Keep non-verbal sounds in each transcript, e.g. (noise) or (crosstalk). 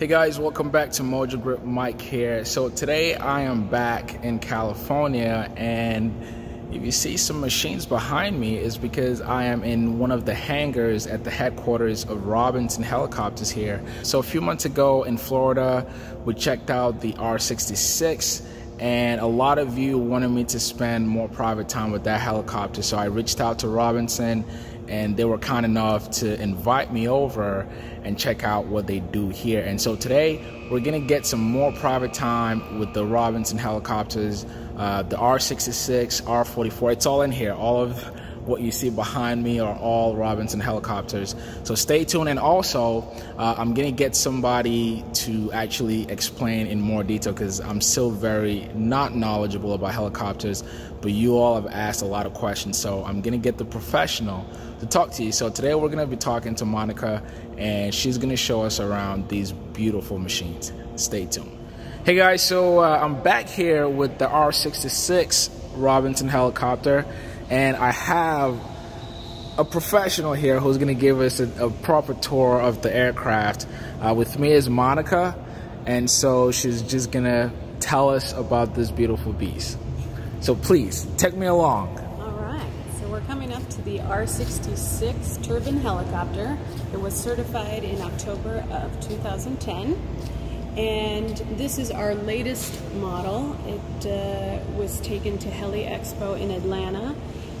Hey guys, welcome back to Mojo Grip Mike here. So today I am back in California and if you see some machines behind me is because I am in one of the hangars at the headquarters of Robinson Helicopters here. So a few months ago in Florida, we checked out the R66 and a lot of you wanted me to spend more private time with that helicopter. So I reached out to Robinson and they were kind enough to invite me over and check out what they do here. And so today we're gonna get some more private time with the Robinson helicopters, uh, the R66, R44. It's all in here. All of what you see behind me are all Robinson helicopters. So stay tuned. And also, uh, I'm gonna get somebody to actually explain in more detail because I'm still very not knowledgeable about helicopters. But you all have asked a lot of questions, so I'm gonna get the professional to talk to you. So today we're gonna be talking to Monica, and she's gonna show us around these beautiful machines. Stay tuned. Hey guys, so uh, I'm back here with the R66 Robinson helicopter, and I have a professional here who's gonna give us a, a proper tour of the aircraft. Uh, with me is Monica, and so she's just gonna tell us about this beautiful beast. So please, take me along All right, so we're coming up to the R66 turbine helicopter. It was certified in October of 2010. And this is our latest model. It uh, was taken to Heli Expo in Atlanta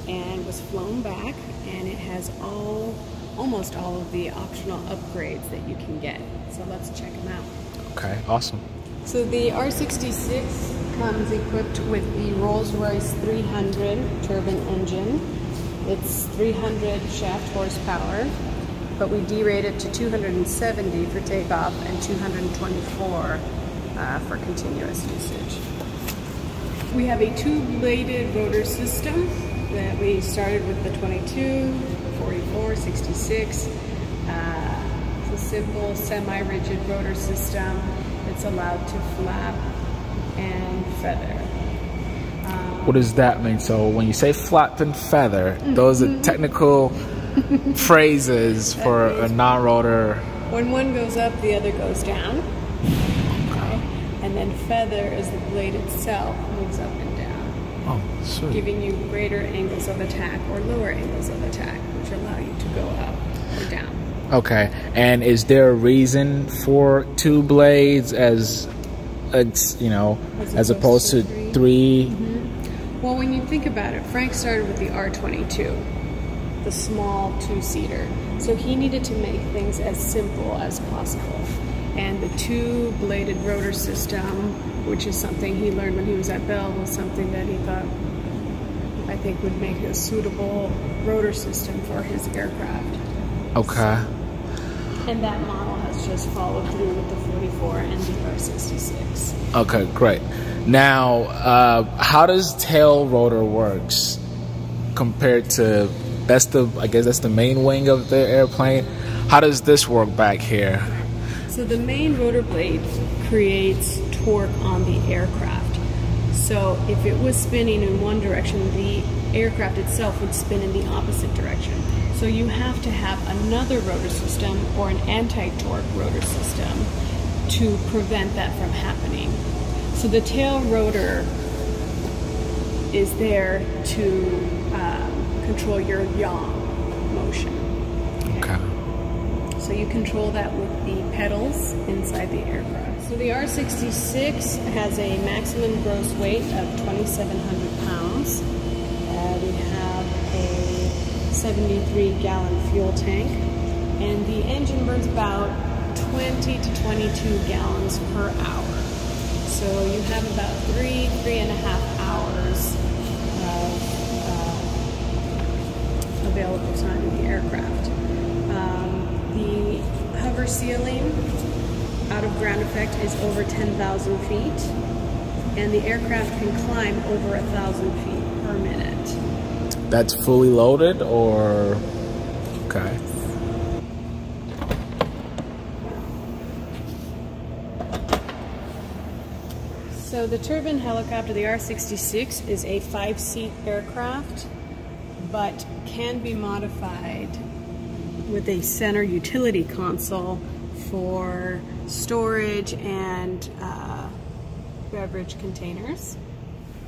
and was flown back and it has all, almost all of the optional upgrades that you can get. So let's check them out. Okay, awesome. So the R66 comes equipped with the Rolls-Royce 300 turbine engine it's 300 shaft horsepower, but we derate it to 270 for takeoff and 224 uh, for continuous usage. We have a two-bladed rotor system that we started with the 22, 44, 66. Uh, it's a simple semi-rigid rotor system that's allowed to flap and feather. What does that mean? So when you say flap and feather, those are mm-hmm. technical (laughs) phrases for a non-rotor. When one goes up, the other goes down. Okay. And then feather is the blade itself moves up and. Oh, sweet. Giving you greater angles of attack or lower angles of attack, which allow you to go up or down. Okay. And is there a reason for two blades as, as you know, as, as opposed, to, three? 3 mm -hmm. Well, when you think about it, Frank started with the R22, the small two-seater. So he needed to make things as simple as possible. And the two-bladed rotor system, which is something he learned when he was at Bell, was something that he thought I think would make a suitable rotor system for his aircraft. Okay. And that model has just followed through with the 44 and the R66. Okay, great. Now, uh, how does tail rotor works compared to that's the I guess that's the main wing of the airplane. How does this work back here? So the main rotor blade creates torque on the aircraft. So if it was spinning in one direction, the aircraft itself would spin in the opposite direction. So you have to have another rotor system or an anti-torque rotor system to prevent that from happening. So the tail rotor is there to um, control your yaw motion. So you control that with the pedals inside the aircraft. So the R66 has a maximum gross weight of 2,700 pounds. Uh, we have a 73 gallon fuel tank and the engine burns about 20 to 22 gallons per hour. So you have about three, three and a half hours of uh, available time in the aircraft. Hover ceiling out of ground effect is over 10,000 feet, and the aircraft can climb over a thousand feet per minute. That's fully loaded, or okay. So the turbine helicopter, the R-66, is a five-seat aircraft, but can be modified with a center utility console for storage and uh, beverage containers.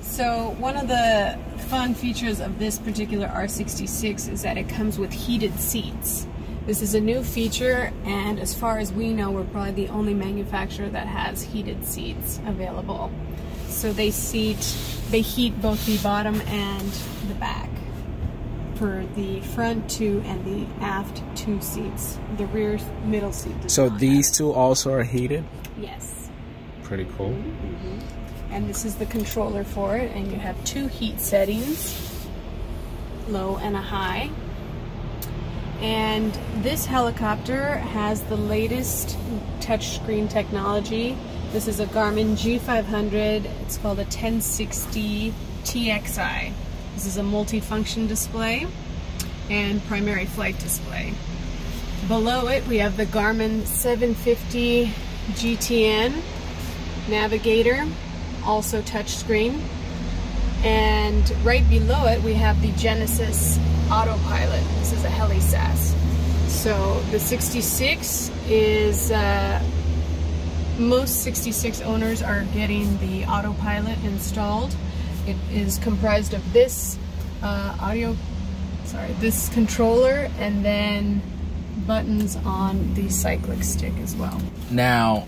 So one of the fun features of this particular R66 is that it comes with heated seats. This is a new feature and as far as we know we're probably the only manufacturer that has heated seats available. So they seat, they heat both the bottom and the back for the front two and the aft two seats. The rear middle seat. So these have. two also are heated? Yes. Pretty cool. Mm -hmm and this is the controller for it and you have two heat settings low and a high and this helicopter has the latest touchscreen technology this is a Garmin G500 it's called a 1060 TXI this is a multi-function display and primary flight display below it we have the Garmin 750 GTN navigator also touchscreen. And right below it, we have the Genesys Autopilot. This is a HeliSAS. So the 66 is, uh, most 66 owners are getting the autopilot installed. It is comprised of this uh, audio, sorry, this controller and then buttons on the cyclic stick as well. Now,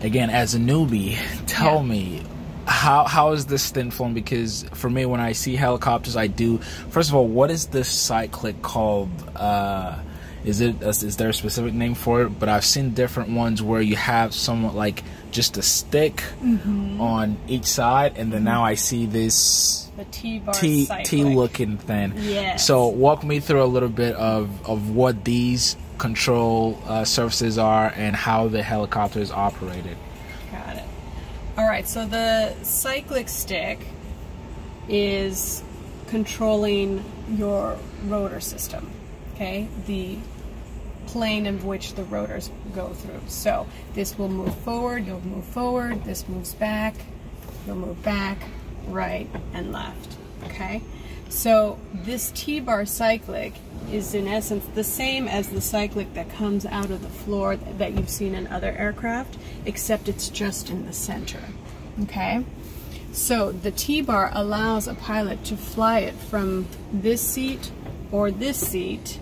again, as a newbie, tell yeah. me how how is this thin film? Because for me, when I see helicopters, I do. First of all, what is this cyclic called? Uh, is it is there a specific name for it? But I've seen different ones where you have somewhat like just a stick mm-hmm. on each side, and then now I see this the T bar T T looking thing. Yes. So walk me through a little bit of of what these control uh, surfaces are and how the helicopter is operated. Got it. All right, so the cyclic stick is controlling your rotor system, okay? The plane in which the rotors go through. So this will move forward, you'll move forward, this moves back, you'll move back, right, and left, okay? So this T-bar cyclic is in essence the same as the cyclic that comes out of the floor that you've seen in other aircraft, except it's just in the center, okay? So the T-bar allows a pilot to fly it from this seat or this seat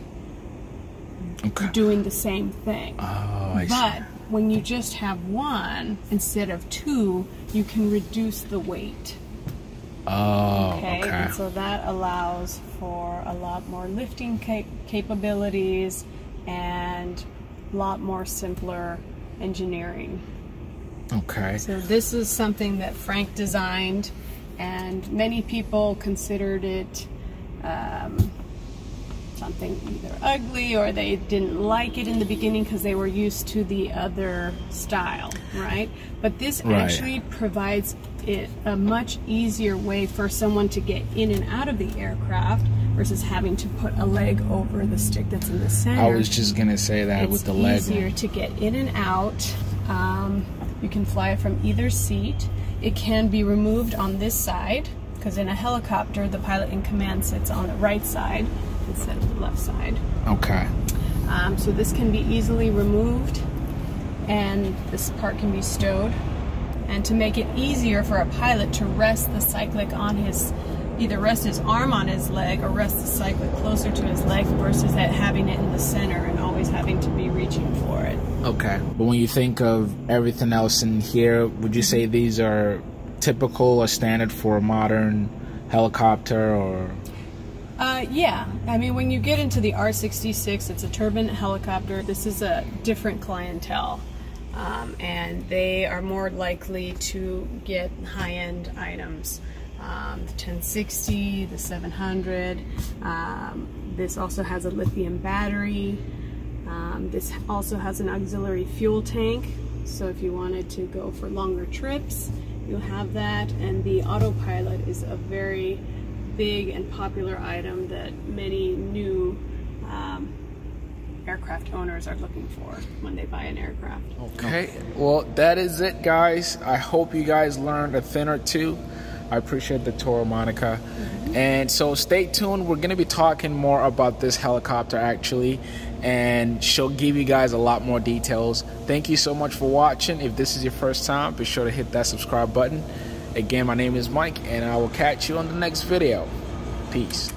okay. doing the same thing. Oh, I but see. when you just have one instead of two, you can reduce the weight. Oh, okay. okay. And so that allows for a lot more lifting cap capabilities and a lot more simpler engineering. Okay. So this is something that Frank designed, and many people considered it um, something either ugly or they didn't like it in the beginning because they were used to the other style, right? But this right. actually provides it a much easier way for someone to get in and out of the aircraft versus having to put a leg over the stick that's in the center. I was just gonna say that it's with the leg. It's easier to get in and out. Um, you can fly it from either seat. It can be removed on this side because in a helicopter, the pilot in command sits on the right side instead of the left side. Okay. Um, so this can be easily removed and this part can be stowed. And to make it easier for a pilot to rest the cyclic on his, either rest his arm on his leg or rest the cyclic closer to his leg versus that having it in the center and always having to be reaching for it. Okay. But when you think of everything else in here, would you say these are typical or standard for a modern helicopter or uh, yeah, I mean, when you get into the R66, it's a turbine helicopter. This is a different clientele, um, and they are more likely to get high-end items. Um, the 1060, the 700. Um, this also has a lithium battery. Um, this also has an auxiliary fuel tank, so if you wanted to go for longer trips, you'll have that. And the autopilot is a very big and popular item that many new um, aircraft owners are looking for when they buy an aircraft. Okay, well, that is it, guys. I hope you guys learned a thing or two. I appreciate the tour, Monica. Mm-hmm. And so stay tuned. We're going to be talking more about this helicopter actually, and she'll give you guys a lot more details. Thank you so much for watching. If this is your first time, be sure to hit that subscribe button. Again, my name is Mike, and I will catch you on the next video. Peace.